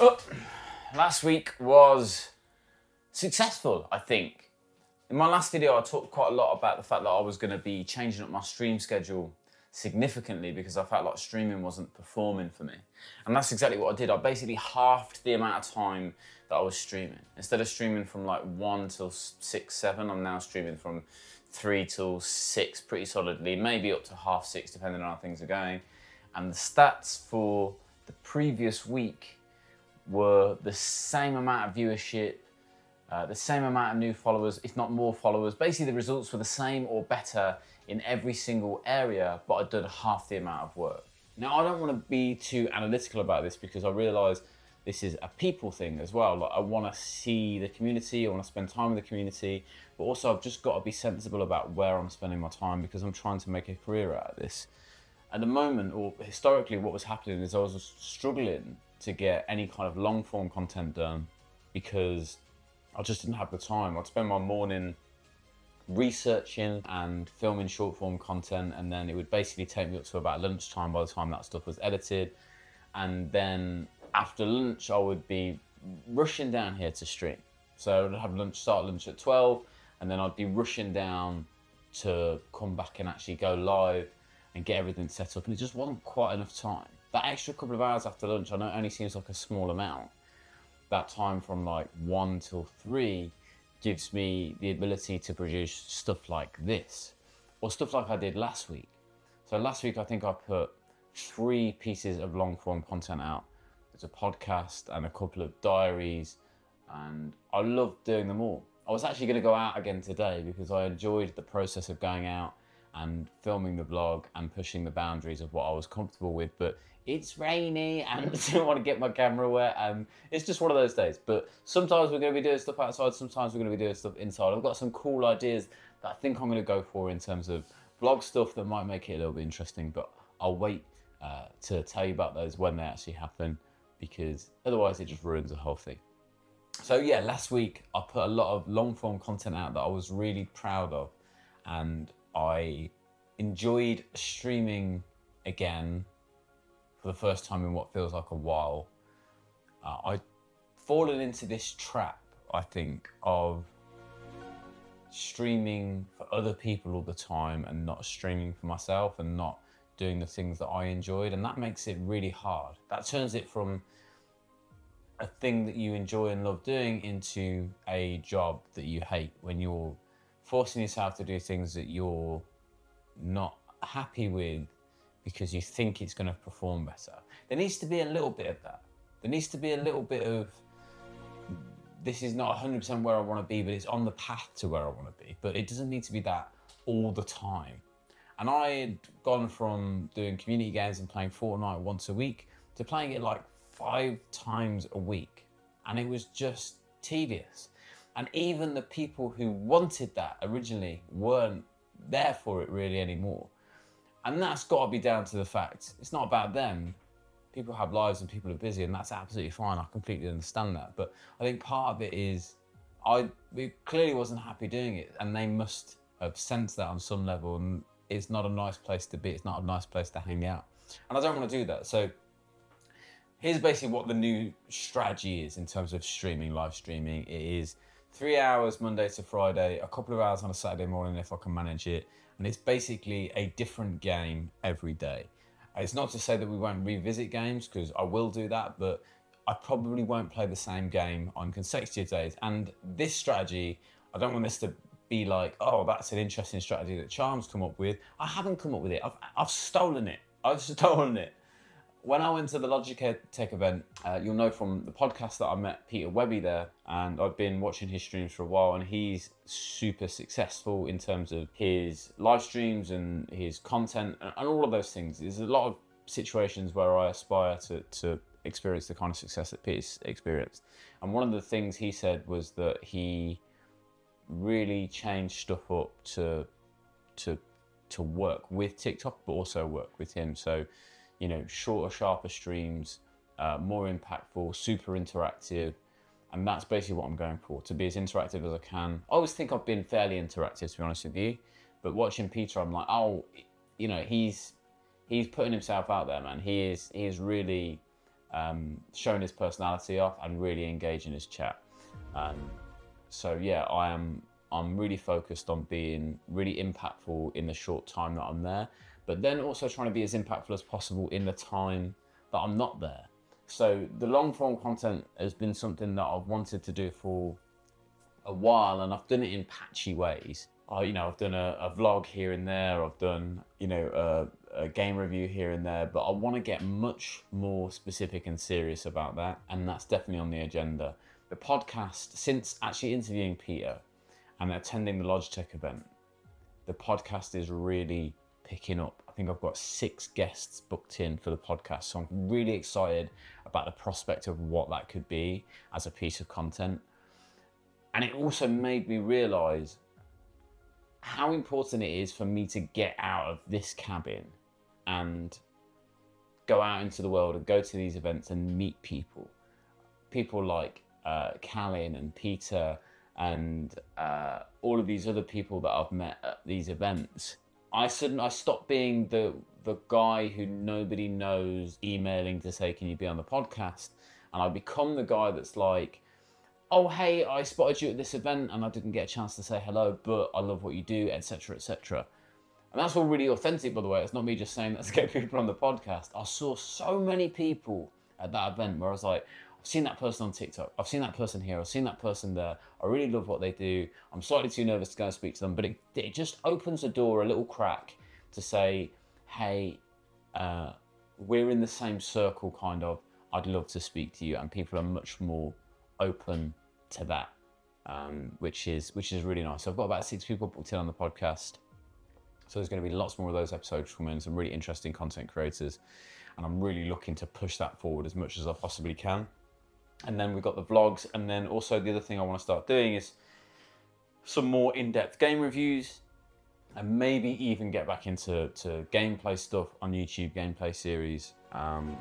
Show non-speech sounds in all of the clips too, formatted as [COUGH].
Oh, last week was successful, I think. In my last video, I talked quite a lot about the fact that I was going to be changing up my stream schedule significantly because I felt like streaming wasn't performing for me. And that's exactly what I did. I basically halved the amount of time that I was streaming. Instead of streaming from like 1 till 6, 7, I'm now streaming from 3 till 6 pretty solidly, maybe up to half 6 depending on how things are going. And the stats for the previous week were the same amount of viewership, uh, the same amount of new followers, if not more followers. Basically, the results were the same or better in every single area, but I'd done half the amount of work. Now, I don't want to be too analytical about this because I realise this is a people thing as well. Like, I want to see the community, I want to spend time with the community, but also I've just got to be sensible about where I'm spending my time because I'm trying to make a career out of this. At the moment, or historically, what was happening is I was struggling to get any kind of long form content done because I just didn't have the time. I'd spend my morning researching and filming short form content, and then it would basically take me up to about lunchtime by the time that stuff was edited. And then after lunch, I would be rushing down here to stream. So I'd have lunch, start lunch at 12, and then I'd be rushing down to come back and actually go live and get everything set up. And it just wasn't quite enough time. That extra couple of hours after lunch, I know it only seems like a small amount. That time from like one till three gives me the ability to produce stuff like this or stuff like I did last week. So last week I think I put three pieces of long form content out. It's a podcast and a couple of diaries and I love doing them all. I was actually going to go out again today because I enjoyed the process of going out and filming the vlog and pushing the boundaries of what I was comfortable with, but it's rainy and [LAUGHS] I didn't want to get my camera wet and it's just one of those days. But sometimes we're going to be doing stuff outside, sometimes we're going to be doing stuff inside. I've got some cool ideas that I think I'm going to go for in terms of vlog stuff that might make it a little bit interesting, but I'll wait uh, to tell you about those when they actually happen because otherwise it just ruins the whole thing. So yeah, last week I put a lot of long form content out that I was really proud of and I enjoyed streaming again for the first time in what feels like a while. Uh, I'd fallen into this trap, I think, of streaming for other people all the time and not streaming for myself and not doing the things that I enjoyed. And that makes it really hard. That turns it from a thing that you enjoy and love doing into a job that you hate when you're forcing yourself to do things that you're not happy with because you think it's going to perform better. There needs to be a little bit of that. There needs to be a little bit of this is not 100% where I want to be, but it's on the path to where I want to be. But it doesn't need to be that all the time. And I had gone from doing community games and playing Fortnite once a week to playing it like five times a week. And it was just tedious. And even the people who wanted that originally weren't there for it really anymore. And that's got to be down to the fact it's not about them. People have lives and people are busy, and that's absolutely fine. I completely understand that. But I think part of it is I clearly wasn't happy doing it, and they must have sensed that on some level. And it's not a nice place to be. It's not a nice place to hang out, and I don't want to do that. So here's basically what the new strategy is in terms of streaming, live streaming. It is three hours Monday to Friday, a couple of hours on a Saturday morning if I can manage it, and it's basically a different game every day. It's not to say that we won't revisit games because I will do that, but I probably won't play the same game on consecutive days. And this strategy, I don't want this to be like, oh, that's an interesting strategy that Charm's come up with. I haven't come up with it. I've, I've stolen it. I've [LAUGHS] stolen it when I went to the Logitech Tech event, uh, you'll know from the podcast that I met Peter Webby there, and I've been watching his streams for a while, and he's super successful in terms of his live streams and his content and, and all of those things. There's a lot of situations where I aspire to, to experience the kind of success that Peter's experienced. And one of the things he said was that he really changed stuff up to to to work with TikTok, but also work with him. So you know, shorter, sharper streams, uh, more impactful, super interactive. And that's basically what I'm going for, to be as interactive as I can. I always think I've been fairly interactive, to be honest with you. But watching Peter, I'm like, oh, you know, he's he's putting himself out there, man. He is he is really um, showing his personality off and really engaging his chat. Um, so yeah, I am. I'm really focused on being really impactful in the short time that I'm there, but then also trying to be as impactful as possible in the time that I'm not there. So the long form content has been something that I've wanted to do for a while, and I've done it in patchy ways. I, you know, I've done a, a vlog here and there. I've done, you know, a, a game review here and there. But I want to get much more specific and serious about that, and that's definitely on the agenda. The podcast, since actually interviewing Peter and attending the Logitech event, the podcast is really picking up. I think I've got six guests booked in for the podcast, so I'm really excited about the prospect of what that could be as a piece of content. And it also made me realize how important it is for me to get out of this cabin and go out into the world and go to these events and meet people. People like uh, Callin and Peter and uh, all of these other people that I've met at these events. I suddenly I stopped being the the guy who nobody knows emailing to say can you be on the podcast, and I become the guy that's like, oh hey I spotted you at this event and I didn't get a chance to say hello, but I love what you do, etc. etc. And that's all really authentic, by the way. It's not me just saying let's get [LAUGHS] people on the podcast. I saw so many people at that event where I was like, I've seen that person on TikTok. I've seen that person here. I've seen that person there. I really love what they do. I'm slightly too nervous to go and speak to them, but it, it just opens the door a little crack to say, hey, uh, we're in the same circle, kind of. I'd love to speak to you. And people are much more open to that, um, which is which is really nice. So I've got about six people booked in on the podcast. So there's going to be lots more of those episodes coming, some really interesting content creators. And I'm really looking to push that forward as much as I possibly can and then we've got the vlogs. And then also the other thing i want to start doing is some more in-depth game reviews and maybe even get back into to gameplay stuff on youtube gameplay series. Um,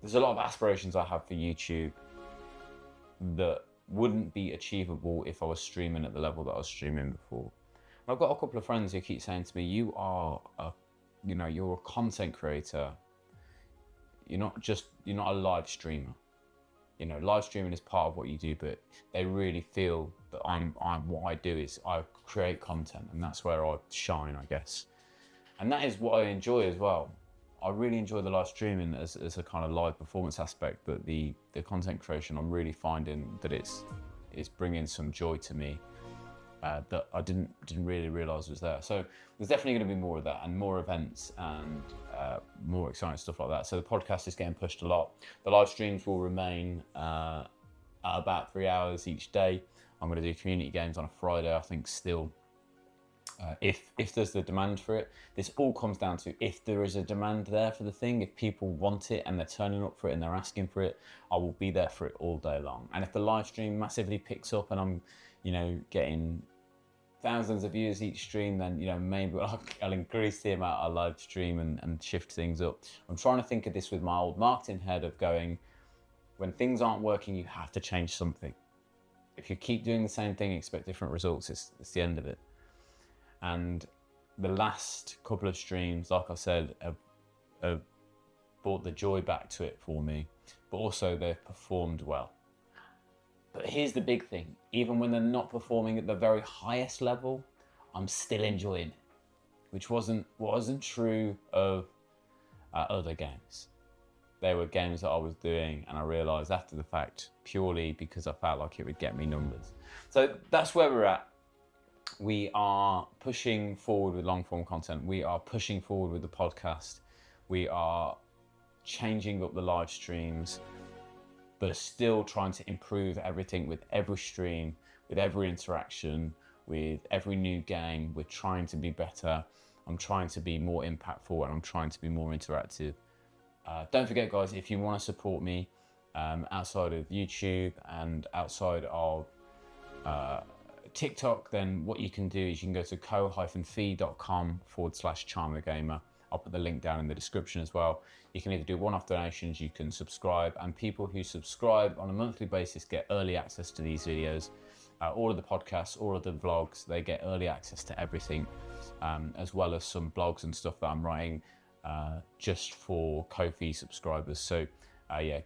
there's a lot of aspirations i have for youtube that wouldn't be achievable if i was streaming at the level that i was streaming before. And i've got a couple of friends who keep saying to me you are a you know you're a content creator. You're not just you're not a live streamer you know, live streaming is part of what you do, but they really feel that I'm, I'm what I do is I create content, and that's where I shine, I guess. And that is what I enjoy as well. I really enjoy the live streaming as, as a kind of live performance aspect, but the, the content creation, I'm really finding that it's, it's bringing some joy to me uh, that I didn't didn't really realise was there. So there's definitely going to be more of that and more events and uh, more exciting stuff like that. So the podcast is getting pushed a lot. The live streams will remain uh, about three hours each day. I'm going to do community games on a Friday, I think, still. Uh, if if there's the demand for it, this all comes down to if there is a demand there for the thing. If people want it and they're turning up for it and they're asking for it, I will be there for it all day long. And if the live stream massively picks up and I'm you know, getting thousands of views each stream, then you know maybe [LAUGHS] I'll, I'll, increase the amount I live stream and, and shift things up. I'm trying to think of this with my old marketing head of going, when things aren't working, you have to change something. If you keep doing the same thing, expect different results. It's, it's the end of it. And the last couple of streams, like I said, have, have brought the joy back to it for me, but also they've performed well. But here's the big thing even when they're not performing at the very highest level, I'm still enjoying it, which wasn't, wasn't true of uh, other games. There were games that I was doing, and I realised after the fact, purely because I felt like it would get me numbers. So that's where we're at. We are pushing forward with long form content. We are pushing forward with the podcast. We are changing up the live streams but still trying to improve everything with every stream, with every interaction, with every new game. We're trying to be better. I'm trying to be more impactful and I'm trying to be more interactive. Uh, don't forget, guys, if you want to support me um, outside of YouTube and outside of uh, TikTok, then what you can do is you can go to ko-fi.com forward slash charmthegamer. I'll put the link down in the description as well. You can either do one-off donations, you can subscribe, and people who subscribe on a monthly basis get early access to these videos. Uh, all of the podcasts, all of the vlogs, they get early access to everything, um, as well as some blogs and stuff that I'm writing uh, just for Ko-fi subscribers. So uh, yeah,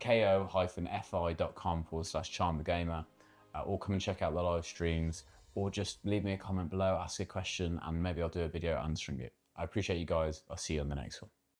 ko-fi.com forward slash gamer, uh, or come and check out the live streams, or just leave me a comment below, ask a question, and maybe I'll do a video answering it. I appreciate you guys. I'll see you on the next one.